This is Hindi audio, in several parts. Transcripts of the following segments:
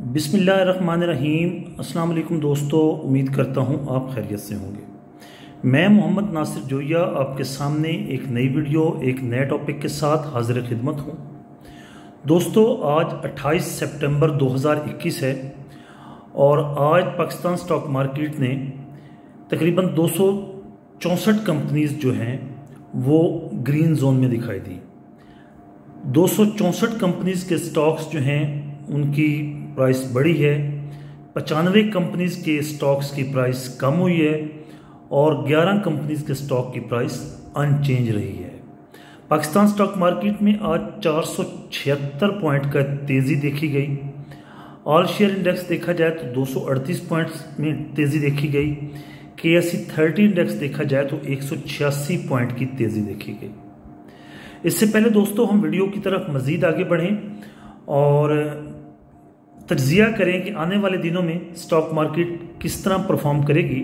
बिसमीम अस्सलाम दोस्तों, उम्मीद करता हूँ आप खैरियत से होंगे। मैं मोहम्मद नासिर जोया आपके सामने एक नई वीडियो, एक नए टॉपिक के साथ हाजिर खिदमत हूँ। दोस्तों, आज 28 सितंबर 2021 है और आज पाकिस्तान स्टॉक मार्केट ने तकरीबन दो कंपनीज़ जो हैं, वो ग्रीन जोन में दिखाई दी। दो कंपनीज़ के स्टॉक्स जो हैं, उनकी प्राइस बढ़ी है। पचानवे कंपनीज़ के स्टॉक्स की प्राइस कम हुई है और 11 कंपनीज़ के स्टॉक की प्राइस अनचेंज रही है। पाकिस्तान स्टॉक मार्केट में आज चार सौ छिहत्तर पॉइंट का तेज़ी देखी गई। ऑल शेयर इंडेक्स देखा जाए तो 238 पॉइंट्स में तेज़ी देखी गई। के एस सी थर्टी इंडेक्स देखा जाए तो एक पॉइंट की तेज़ी देखी गई। इससे पहले दोस्तों, हम वीडियो की तरफ़ मज़ीद आगे बढ़ें और तजिया करें कि आने वाले दिनों में स्टॉक मार्केट किस तरह परफॉर्म करेगी।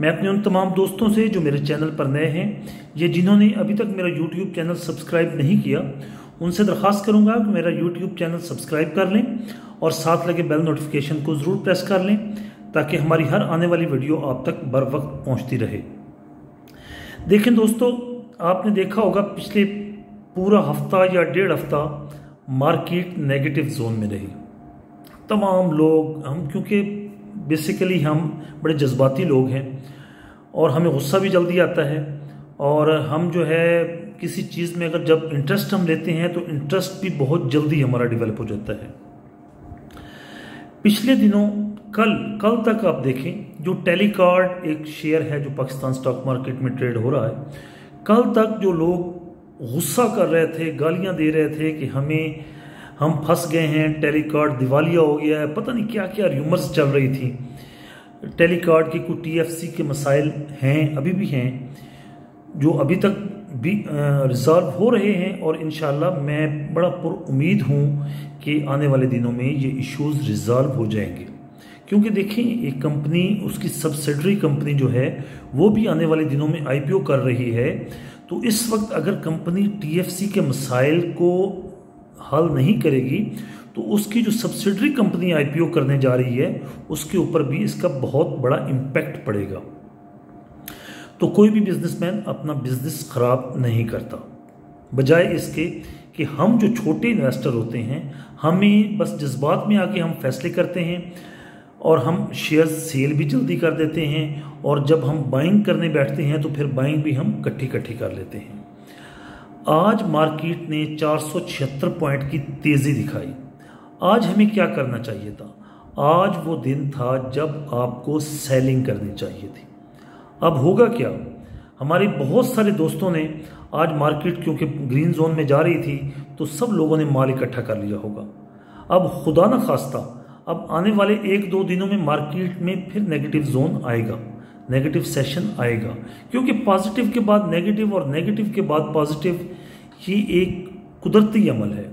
मैं अपने उन तमाम दोस्तों से जो मेरे चैनल पर नए हैं, ये जिन्होंने अभी तक मेरा यूट्यूब चैनल सब्सक्राइब नहीं किया, उनसे दरख्वास्त करूँगा कि मेरा यूट्यूब चैनल सब्सक्राइब कर लें और साथ लगे बेल नोटिफिकेशन को ज़रूर प्रेस कर लें ताकि हमारी हर आने वाली वीडियो आप तक बर वक्त पहुँचती रहे। देखें दोस्तों, आपने देखा होगा पिछले पूरा हफ़्ता या डेढ़ हफ़्ता मार्केट नेगेटिव जोन में रही। तमाम लोग, हम, क्योंकि बेसिकली हम बड़े जज्बाती लोग हैं और हमें गुस्सा भी जल्दी आता है और हम जो है किसी चीज़ में अगर जब इंटरेस्ट हम लेते हैं तो इंटरेस्ट भी बहुत जल्दी हमारा डेवलप हो जाता है। पिछले दिनों, कल कल तक आप देखें, जो टेलीकार्ड एक शेयर है जो पाकिस्तान स्टॉक मार्केट में ट्रेड हो रहा है, कल तक जो लोग गुस्सा कर रहे थे, गालियाँ दे रहे थे कि हमें हम फंस गए हैं, टेलीकार्ड दिवालिया हो गया है, पता नहीं क्या क्या र्यूमर्स चल रही थी। टेलीकार्ड की कुछ टीएफसी के मसाइल हैं, अभी भी हैं, जो अभी तक भी रिजॉल्व हो रहे हैं और इन मैं बड़ा पुर उम्मीद हूँ कि आने वाले दिनों में ये इश्यूज़ रिजॉल्व हो जाएँगे। क्योंकि देखें, एक कंपनी उसकी सब्सिडरी कंपनी जो है, वो भी आने वाले दिनों में आईपीओ कर रही है। तो इस वक्त अगर कंपनी टीएफसी के मसाइल को हल नहीं करेगी तो उसकी जो सब्सिडरी कंपनी आईपीओ करने जा रही है, उसके ऊपर भी इसका बहुत बड़ा इम्पैक्ट पड़ेगा। तो कोई भी बिजनेसमैन अपना बिज़नेस खराब नहीं करता। बजाय इसके कि हम जो छोटे इन्वेस्टर होते हैं, हमें बस जज्बात में आके हम फैसले करते हैं और हम शेयर सेल भी जल्दी कर देते हैं और जब हम बाइंग करने बैठते हैं तो फिर बाइंग भी हम कट्ठी कट्ठी कर लेते हैं। आज मार्केट ने चार सौ छिहत्तर पॉइंट की तेज़ी दिखाई। आज हमें क्या करना चाहिए था? आज वो दिन था जब आपको सेलिंग करनी चाहिए थी। अब होगा क्या? हमारे बहुत सारे दोस्तों ने आज मार्केट, क्योंकि ग्रीन जोन में जा रही थी तो सब लोगों ने माल इकट्ठा कर लिया होगा। अब खुदा न खास्ता, अब आने वाले एक दो दिनों में मार्केट में फिर नेगेटिव जोन आएगा। नेगेटिव सेशन आएगा। क्योंकि पॉजिटिव के बाद नेगेटिव और नेगेटिव के बाद पॉजिटिव ही एक कुदरती अमल है।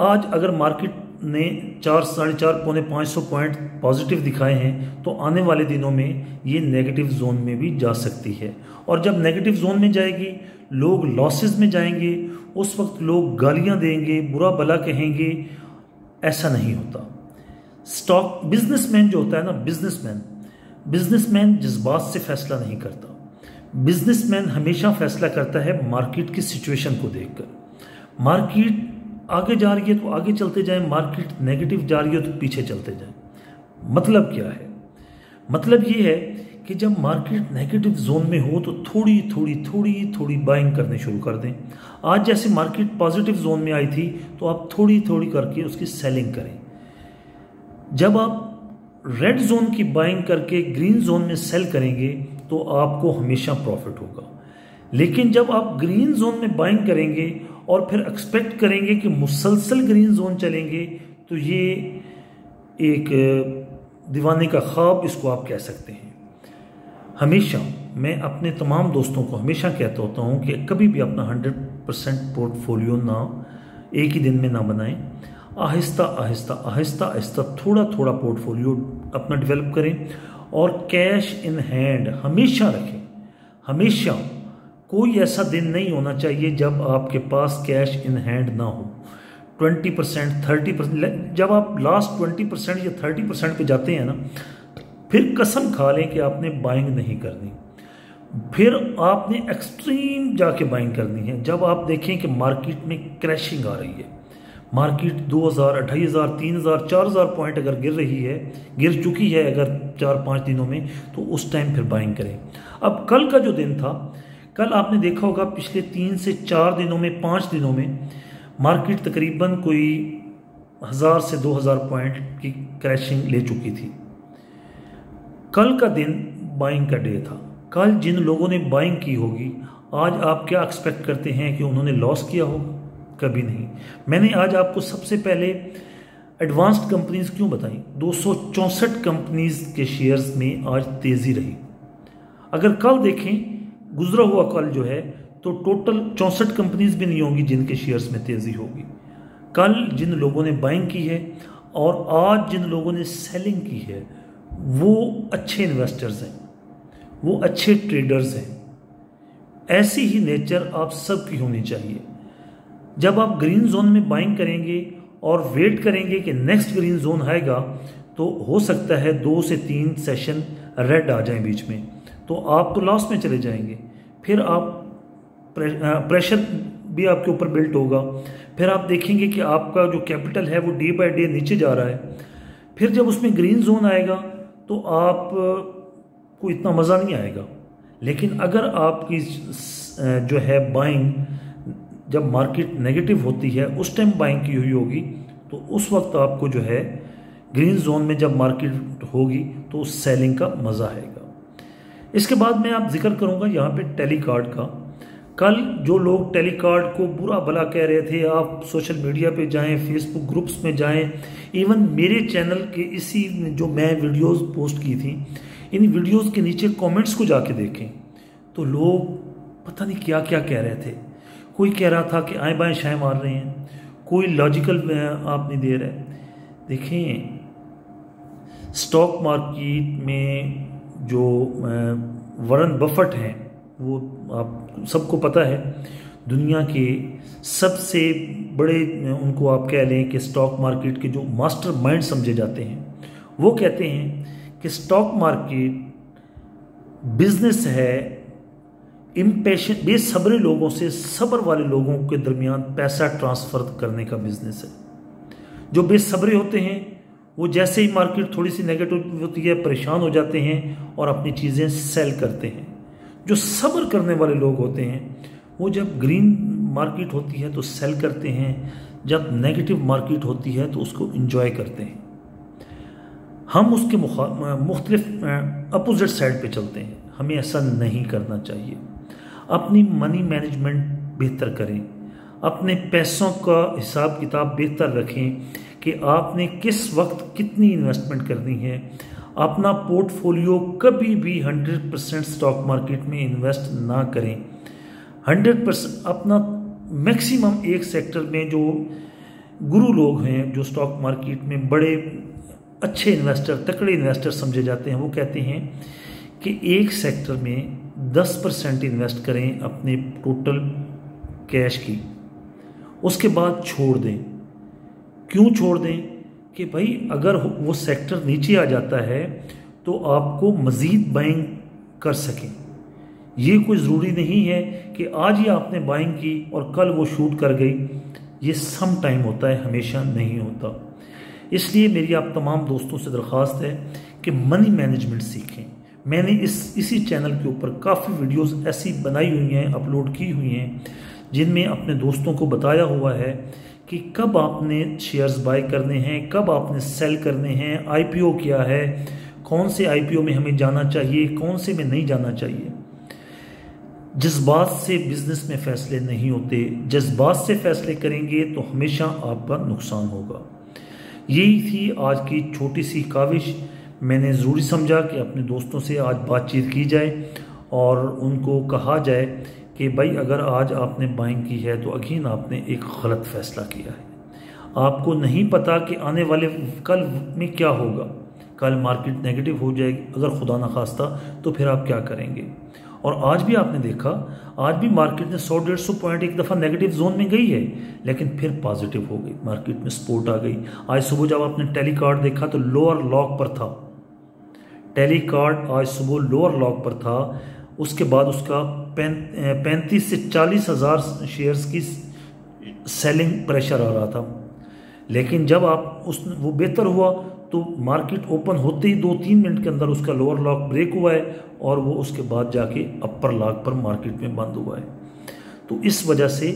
आज अगर मार्केट ने चार, साढ़े चार, पौने पाँच सौ पॉइंट पॉजिटिव दिखाए हैं तो आने वाले दिनों में ये नेगेटिव जोन में भी जा सकती है। और जब नेगेटिव जोन में जाएगी, लोग लॉसेस में जाएँगे, उस वक्त लोग गालियाँ देंगे, बुरा भला कहेंगे, ऐसा नहीं होता। स्टॉक बिजनेसमैन जो होता है ना बिजनेसमैन बिजनेसमैन जज्बात से फैसला नहीं करता। बिजनेसमैन हमेशा फैसला करता है मार्केट की सिचुएशन को देखकर। मार्केट आगे जा रही है तो आगे चलते जाएँ, मार्केट नेगेटिव जा रही है तो पीछे चलते जाएँ। मतलब क्या है? मतलब ये है कि जब मार्केट नेगेटिव जोन में हो तो थोड़ी थोड़ी थोड़ी थोड़ी बाइंग करने शुरू कर दें। आज जैसे मार्केट पॉजिटिव जोन में आई थी तो आप थोड़ी थोड़ी करके उसकी सेलिंग करें। जब आप रेड जोन की बाइंग करके ग्रीन जोन में सेल करेंगे तो आपको हमेशा प्रॉफिट होगा। लेकिन जब आप ग्रीन जोन में बाइंग करेंगे और फिर एक्सपेक्ट करेंगे कि मुसलसल ग्रीन जोन चलेंगे तो ये एक दीवाने का ख्वाब इसको आप कह सकते हैं। हमेशा मैं अपने तमाम दोस्तों को हमेशा कहता होता हूँ कि कभी भी अपना हंड्रेड परसेंट पोर्टफोलियो ना एक ही दिन में ना बनाएँ। आहिस्ता आहिस्ता आहिस्ता आहिस्ता थोड़ा थोड़ा पोर्टफोलियो अपना डेवलप करें और कैश इन हैंड हमेशा रखें, हमेशा। कोई ऐसा दिन नहीं होना चाहिए जब आपके पास कैश इन हैंड ना हो। ट्वेंटी परसेंट थर्टी परसेंट जब आप लास्ट ट्वेंटी परसेंट या थर्टी परसेंट पर जाते हैं ना, फिर कसम खा लें कि आपने बाइंग नहीं करनी। फिर आपने एक्सट्रीम जाके बाइंग करनी है, जब आप देखें कि मार्केट में क्रैशिंग आ रही है। मार्केट 2000, अढ़ाई हज़ार तीन हज़ार चार हज़ार पॉइंट अगर गिर रही है गिर चुकी है अगर चार पाँच दिनों में तो उस टाइम फिर बाइंग करें। अब कल का जो दिन था कल आपने देखा होगा पिछले तीन से चार दिनों में पाँच दिनों में मार्केट तकरीबन कोई हज़ार से दो हज़ार पॉइंट की क्रैशिंग ले चुकी थी। कल का दिन बाइंग का डे था। कल जिन लोगों ने बाइंग की होगी आज आप क्या एक्सपेक्ट करते हैं कि उन्होंने लॉस किया होगा? कभी नहीं। मैंने आज आपको सबसे पहले एडवांस्ड कंपनीज़ क्यों बताई? दो सौ चौंसठ कंपनीज़ के शेयर्स में आज तेज़ी रही। अगर कल देखें, गुजरा हुआ कल जो है तो टोटल चौंसठ कंपनीज़ भी नहीं होंगी जिनके शेयर्स में तेज़ी होगी। कल जिन लोगों ने बाइंग की है और आज जिन लोगों ने सेलिंग की है, वो अच्छे इन्वेस्टर्स हैं। वो अच्छे ट्रेडर्स हैं। ऐसी ही नेचर आप सबकी होनी चाहिए। जब आप ग्रीन जोन में बाइंग करेंगे और वेट करेंगे कि नेक्स्ट ग्रीन जोन आएगा तो हो सकता है दो से तीन सेशन रेड आ जाए बीच में। तो आप तो लॉस में चले जाएँगे। फिर आप प्रेशर भी आपके ऊपर बिल्ट होगा। फिर आप देखेंगे कि आपका जो कैपिटल है वो डे बाय डे नीचे जा रहा है। फिर जब उसमें ग्रीन जोन आएगा तो आप को इतना मज़ा नहीं आएगा। लेकिन अगर आपकी जो है बाइंग जब मार्केट नेगेटिव होती है, उस टाइम बाइंग की हुई होगी तो उस वक्त आपको जो है ग्रीन जोन में जब मार्केट होगी तो उस सेलिंग का मज़ा आएगा। इसके बाद मैं आप ज़िक्र करूँगा यहाँ पे टेलीकार्ड का। कल जो लोग टेलीकार्ड को बुरा भला कह रहे थे, आप सोशल मीडिया पे जाएँ फेसबुक ग्रुप्स में जाएँ इवन मेरे चैनल के इसी जो मैं वीडियोस पोस्ट की थी, इन वीडियोस के नीचे कमेंट्स को जाके देखें। तो लोग पता नहीं क्या क्या कह रहे थे। कोई कह रहा था कि आए बाएँ शाएँ मार रहे हैं। कोई लॉजिकल आप नहीं दे रहे। देखें स्टॉक मार्केट में जो वरन बफट हैं, वो आप, सबको पता है, दुनिया के सबसे बड़े उनको आप कह लें कि स्टॉक मार्केट के जो मास्टर माइंड समझे जाते हैं, वो कहते हैं कि स्टॉक मार्केट बिज़नेस है इम्पेशेंट बेसब्रे लोगों से, सब्र वाले लोगों के दरमियान पैसा ट्रांसफ़र करने का बिज़नेस है। जो बेसब्रे होते हैं, वो जैसे ही मार्केट थोड़ी सी नेगेटिव होती है, परेशान हो जाते हैं और अपनी चीज़ें सेल करते हैं। जो सब्र करने वाले लोग होते हैं, वो जब ग्रीन मार्केट होती है तो सेल करते हैं। जब नेगेटिव मार्केट होती है तो उसको इंजॉय करते हैं। हम उसके मुख्तलिफ़ अपोजिट साइड पे चलते हैं। हमें ऐसा नहीं करना चाहिए। अपनी मनी मैनेजमेंट बेहतर करें। अपने पैसों का हिसाब किताब बेहतर रखें कि आपने किस वक्त कितनी इन्वेस्टमेंट करनी है। अपना पोर्टफोलियो कभी भी 100 परसेंट स्टॉक मार्केट में इन्वेस्ट ना करें। 100 परसेंट अपना मैक्सिमम एक सेक्टर में जो गुरु लोग हैं, जो स्टॉक मार्केट में बड़े अच्छे इन्वेस्टर तकड़े इन्वेस्टर समझे जाते हैं, वो कहते हैं कि एक सेक्टर में दस परसेंट इन्वेस्ट करें अपने टोटल कैश की। उसके बाद छोड़ दें। क्यों छोड़ दें? कि भाई, अगर वो सेक्टर नीचे आ जाता है तो आपको मज़ीद बाइंग कर सकें। ये कोई ज़रूरी नहीं है कि आज ही आपने बाइंग की और कल वो शूट कर गई। ये सम टाइम होता है, हमेशा नहीं होता। इसलिए मेरी आप तमाम दोस्तों से दरख्वास्त है कि मनी मैनेजमेंट सीखें। मैंने इस, इसी चैनल के ऊपर काफ़ी वीडियोस ऐसी बनाई हुई हैं अपलोड की हुई हैं, जिनमें अपने दोस्तों को बताया हुआ है कि कब आपने शेयर्स बाय करने हैं, कब आपने सेल करने हैं आईपीओ क्या है, कौन से आईपीओ में हमें जाना चाहिए, कौन से में नहीं जाना चाहिए। जज्बात से बिज़नेस में फैसले नहीं होते। जज्बात से फैसले करेंगे तो हमेशा आपका नुकसान होगा। यही थी आज की छोटी सी काविश। मैंने ज़रूरी समझा कि अपने दोस्तों से आज बातचीत की जाए और उनको कहा जाए कि भाई, अगर आज आपने बाइंग की है तो अगेन आपने एक गलत फ़ैसला किया है। आपको नहीं पता कि आने वाले कल में क्या होगा। कल मार्केट नेगेटिव हो जाएगी, अगर खुदा न खास्ता तो फिर आप क्या करेंगे? और आज भी आपने देखा, आज भी मार्केट ने सौ, डेढ़ सौ पॉइंट एक दफ़ा नेगेटिव जोन में गई है, लेकिन फिर पॉजिटिव हो गई। मार्केट में सपोर्ट आ गई। आज सुबह जब आपने टेली कार्ड देखा तो लोअर लॉक पर था। टेली कार्ड आज सुबह लोअर लॉक पर था। उसके बाद उसका पैंतीस से चालीस हज़ार शेयर्स की सेलिंग प्रेशर आ रहा था। लेकिन जब आप उस, वो बेहतर हुआ तो मार्केट ओपन होते ही दो तीन मिनट के अंदर उसका लोअर लॉक ब्रेक हुआ है और वो उसके बाद जाके अपर लॉक पर मार्केट में बंद हुआ है। तो इस वजह से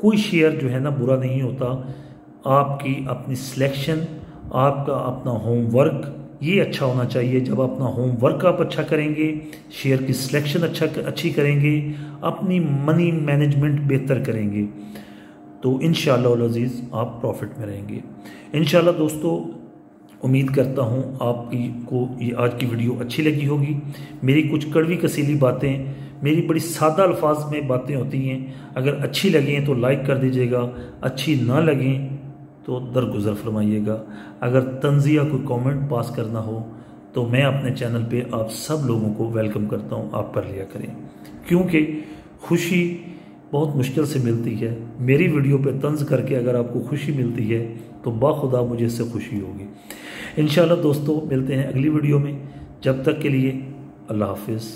कोई शेयर जो है ना बुरा नहीं होता। आपकी अपनी सिलेक्शन, आपका अपना होमवर्क ये अच्छा होना चाहिए जब अपना होमवर्क आप अच्छा करेंगे शेयर की सिलेक्शन अच्छा अच्छी करेंगे, अपनी मनी मैनेजमेंट बेहतर करेंगे तो इन अज़ीज़ आप प्रॉफिट में रहेंगे। इन दोस्तों, उम्मीद करता हूँ आपकी को ये आज की वीडियो अच्छी लगी होगी। मेरी कुछ कड़वी कसीली बातें, मेरी बड़ी सादा अल्फाज में बातें होती हैं। अगर अच्छी लगें तो लाइक कर दीजिएगा, अच्छी ना लगें तो दरगुजर फरमाइएगा। अगर तंजिया कोई कमेंट पास करना हो तो मैं अपने चैनल पे आप सब लोगों को वेलकम करता हूँ, आप पढ़ लिया करें। क्योंकि खुशी बहुत मुश्किल से मिलती है। मेरी वीडियो पे तंज करके अगर आपको खुशी मिलती है तो बाखुदा मुझे इससे खुशी होगी। इन दोस्तों, मिलते हैं अगली वीडियो में। जब तक के लिए अल्लाह हाफिज़।